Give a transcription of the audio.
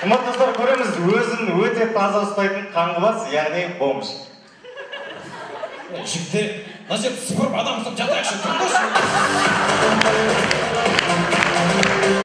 қымбатты достар көреміз өзін өте таза ұстайтын қаңғыбас яғни бомж. Жігіттер мына жерді сыпырып адам ұстап жатайықшы